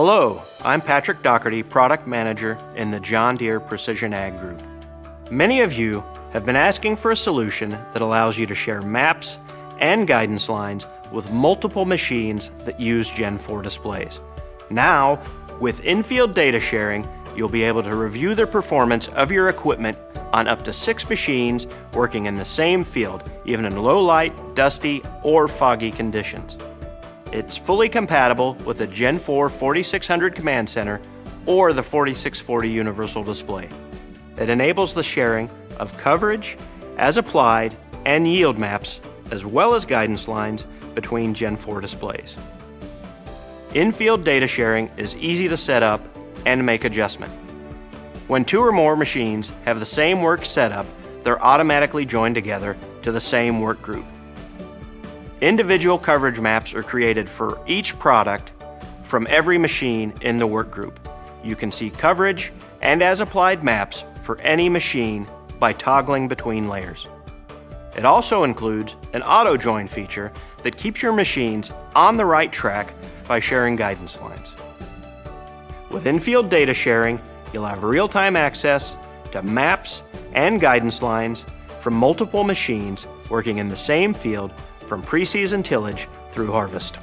Hello, I'm Patrick Doherty, Product Manager in the John Deere Precision Ag Group. Many of you have been asking for a solution that allows you to share maps and guidance lines with multiple machines that use Gen 4 displays. Now, with in-field data sharing, you'll be able to review the performance of your equipment on up to six machines working in the same field, even in low light, dusty, or foggy conditions. It's fully compatible with the Gen 4 4600 Command Center or the 4640 Universal Display. It enables the sharing of coverage, as applied, and yield maps, as well as guidance lines between Gen 4 displays. In-field data sharing is easy to set up and make adjustment. When two or more machines have the same work setup, they're automatically joined together to the same work group. Individual coverage maps are created for each product from every machine in the work group. You can see coverage and as applied maps for any machine by toggling between layers. It also includes an auto join feature that keeps your machines on the right track by sharing guidance lines. With in-field data sharing, you'll have real-time access to maps and guidance lines from multiple machines working in the same field from preseason tillage through harvest.